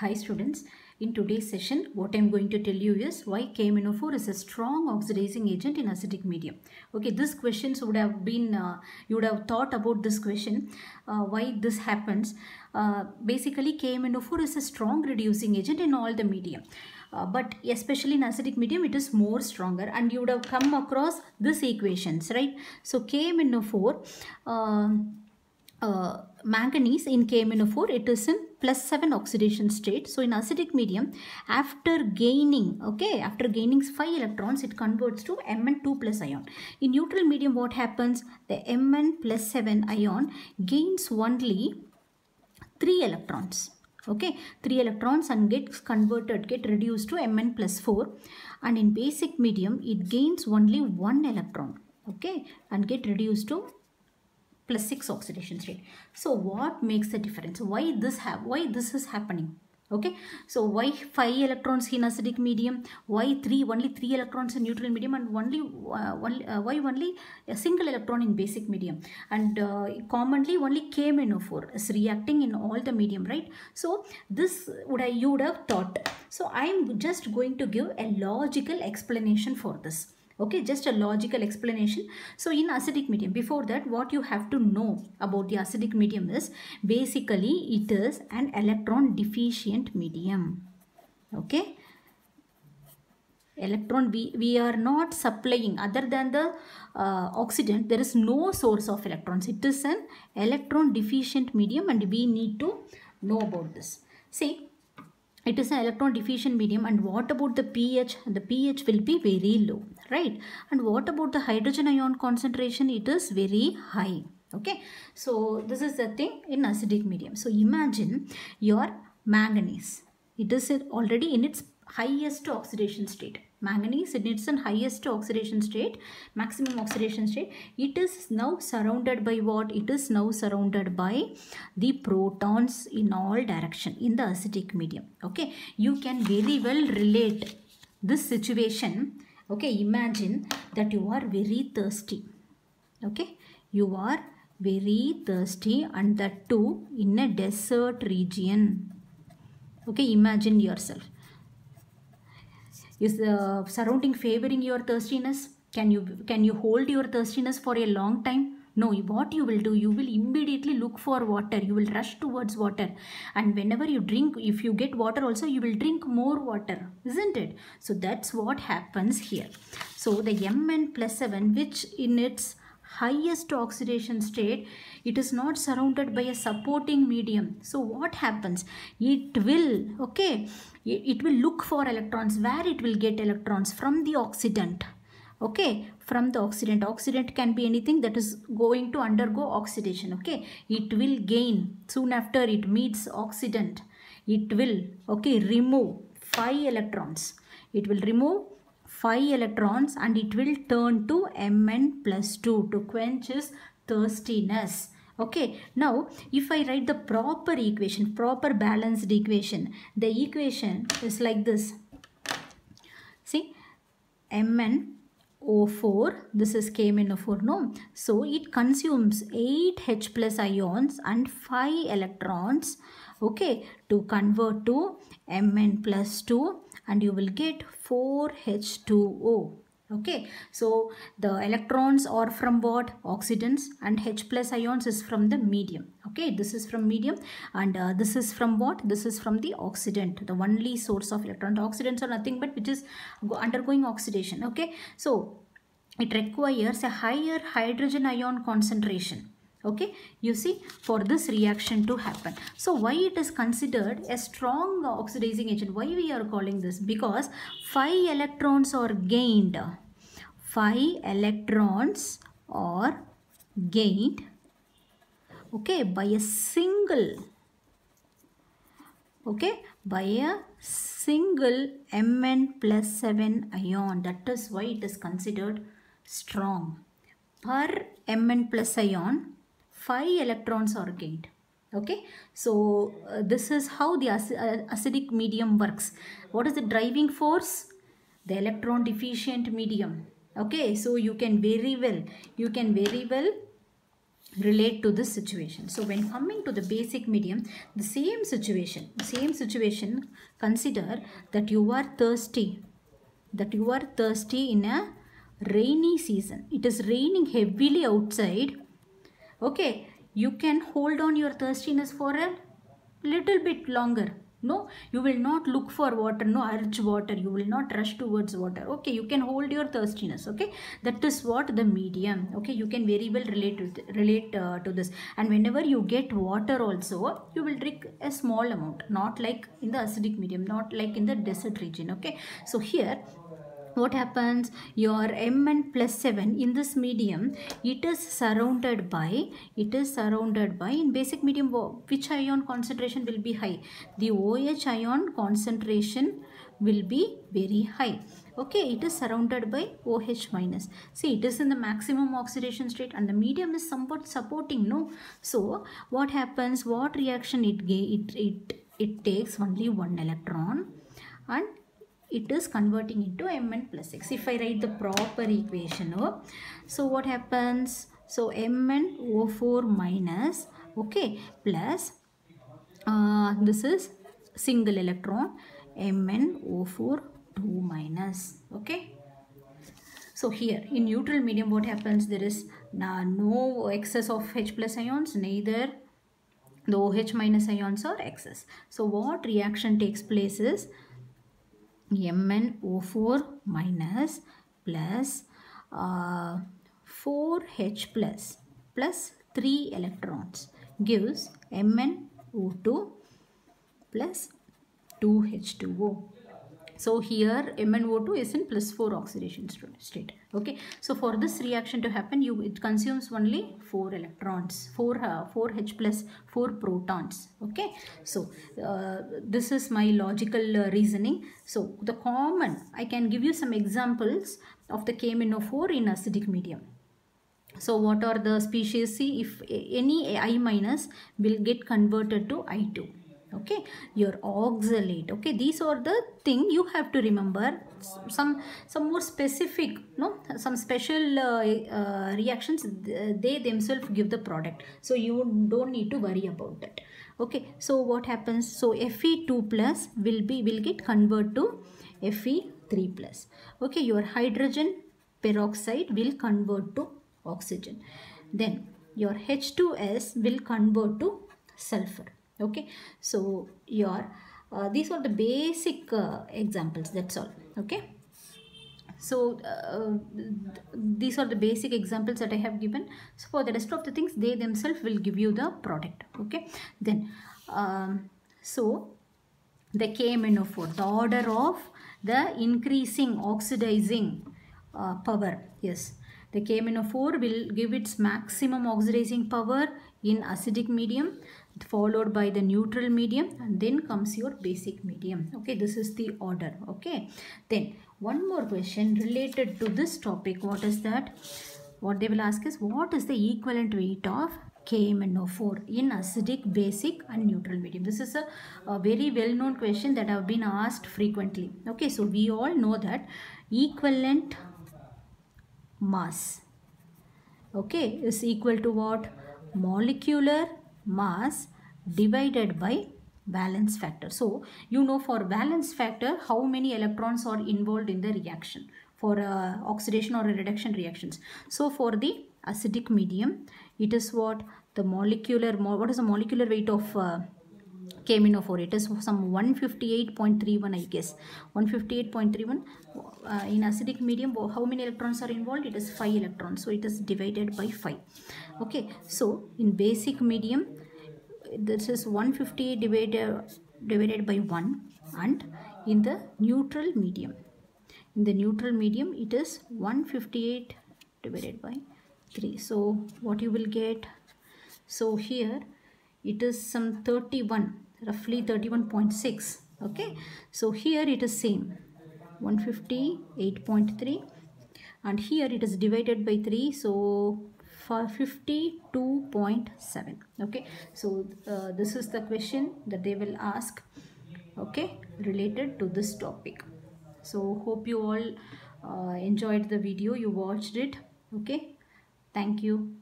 Hi students, in today's session what I am going to tell you is why KMNO4 is a strong oxidizing agent in acidic medium. Okay, this questions would have been, uh, you would have thought about this question, uh, why this happens. Uh, basically KMNO4 is a strong reducing agent in all the medium. Uh, but especially in acidic medium it is more stronger and you would have come across this equations right so KMNO4 um, uh, manganese in KMNO4 it is in plus 7 oxidation state. So in acidic medium after gaining okay after gaining 5 electrons it converts to Mn2 plus ion. In neutral medium what happens? The Mn plus 7 ion gains only 3 electrons okay? 3 electrons and gets converted get reduced to Mn plus 4 and in basic medium it gains only 1 electron okay? And get reduced to plus 6 oxidation state so what makes the difference? Why this have why this is happening? Okay? So why 5 electrons in acidic medium? Why 3 only 3 electrons in neutral medium and only uh, only, uh, why only a single electron in basic medium? And uh, commonly only KMNO4 is reacting in all the medium right? So this would I you would have thought. So I am just going to give a logical explanation for this okay just a logical explanation. So in acidic medium before that what you have to know about the acidic medium is basically it is an electron deficient medium. Okay? Electron we, we are not supplying other than the uh, oxidant there is no source of electrons. It is an electron deficient medium and we need to know about this. See it is an electron deficient medium. And what about the pH? The pH will be very low right? And what about the hydrogen ion concentration? It is very high okay? So this is the thing in acidic medium. So imagine your manganese. It is already in its highest oxidation state manganese in its highest oxidation state maximum oxidation state. It is now surrounded by what? It is now surrounded by the protons in all direction in the acidic medium. Okay? You can very well relate this situation. Okay? Imagine that you are very thirsty. Okay? You are very thirsty and that too in a desert region. Okay? Imagine yourself is the surrounding favoring your thirstiness? Can you can you hold your thirstiness for a long time? No what you will do you will immediately look for water. You will rush towards water. And whenever you drink if you get water also you will drink more water isn't it? So that's what happens here. So the mn plus 7 which in its highest oxidation state it is not surrounded by a supporting medium. So what happens? It will okay it will look for electrons. Where it will get electrons? From the oxidant. Okay? From the oxidant. Oxidant can be anything that is going to undergo oxidation. Okay? It will gain. Soon after it meets oxidant. It will okay remove 5 electrons. It will remove 5 electrons and it will turn to Mn plus 2 to quench its thirstiness. Okay, now if I write the proper equation, proper balanced equation, the equation is like this. See, Mn O4, this is KMnO4, no? So it consumes 8 H plus ions and 5 electrons, okay, to convert to Mn plus 2 and you will get 4H2O. Okay, so the electrons are from what? Oxidants and H plus ions is from the medium. Okay, this is from medium and uh, this is from what? This is from the oxidant, the only source of electron. The oxidants are nothing but which is undergoing oxidation. Okay, so it requires a higher hydrogen ion concentration okay? You see for this reaction to happen. So why it is considered a strong oxidizing agent? Why we are calling this? Because 5 electrons are gained. 5 electrons are gained okay by a single okay by a single mn plus 7 ion. That is why it is considered strong. Per mn plus ion 5 electrons are gained. Okay? So uh, this is how the uh, acidic medium works. What is the driving force? The electron deficient medium. Okay? So you can very well you can very well relate to this situation. So when coming to the basic medium the same situation same situation consider that you are thirsty that you are thirsty in a rainy season. It is raining heavily outside okay you can hold on your thirstiness for a little bit longer. No you will not look for water no urge water. You will not rush towards water. Okay you can hold your thirstiness okay? That is what the medium okay? You can very well relate to relate uh, to this. And whenever you get water also you will drink a small amount not like in the acidic medium not like in the desert region okay? So here what happens? Your mn plus 7 in this medium it is surrounded by it is surrounded by in basic medium which ion concentration will be high? The OH ion concentration will be very high. Okay it is surrounded by OH minus. See it is in the maximum oxidation state and the medium is somewhat supporting no? So what happens? What reaction it it it, it takes? Only one electron. And it is converting into Mn plus x If I write the proper equation, oh, so what happens? So MnO4 minus, okay, plus uh, this is single electron MnO4 2 minus, okay. So here in neutral medium what happens? There is no excess of H plus ions, neither the OH minus ions or excess. So what reaction takes place is MnO4 minus plus uh, 4H plus plus 3 electrons gives MnO2 plus 2H2O. So here MnO2 is in plus 4 oxidation state. Okay. So for this reaction to happen, you it consumes only 4 electrons, 4, uh, 4H plus 4 protons. Okay. So uh, this is my logical uh, reasoning. So the common, I can give you some examples of the KMnO4 in acidic medium. So what are the species? See if any I minus will get converted to I2 okay? Your oxalate. Okay? These are the thing you have to remember. Some some more specific no? Some special uh, uh, reactions they themselves give the product. So you don't need to worry about that. Okay? So what happens? So fe2 plus will be will get convert to fe3 plus. Okay? Your hydrogen peroxide will convert to oxygen. Then your h2s will convert to sulfur okay? So your uh, these are the basic uh, examples that's all. Okay? So uh, these are the basic examples that i have given. So for the rest of the things they themselves will give you the product. Okay? Then um, so the KMNO4 the order of the increasing oxidizing uh, power. Yes. The KMNO4 will give its maximum oxidizing power in acidic medium followed by the neutral medium and then comes your basic medium okay this is the order okay then one more question related to this topic what is that what they will ask is what is the equivalent weight of KMNO4 in acidic, basic and neutral medium. This is a, a very well known question that have been asked frequently. Okay, so we all know that equivalent mass okay is equal to what? Molecular mass divided by valence factor. So, you know for valence factor how many electrons are involved in the reaction for uh, oxidation or reduction reactions. So, for the acidic medium, it is what the molecular, what is the molecular weight of uh, KMNO4? It is some 158.31 I guess. 158.31 uh, in acidic medium, how many electrons are involved? It is 5 electrons. So, it is divided by 5. Okay. So, in basic medium, this is 150 divided divided by 1 and in the neutral medium in the neutral medium it is 158 divided by 3 so what you will get so here it is some 31 roughly 31.6 okay? So here it is same 158.3 and here it is divided by 3 so for 52.7 okay? So uh, this is the question that they will ask okay related to this topic. So hope you all uh, enjoyed the video you watched it okay? Thank you